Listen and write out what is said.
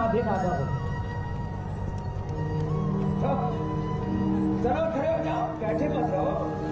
साधे दादा हो चलो खड़े हो जाओ बैठे त्याचे रहो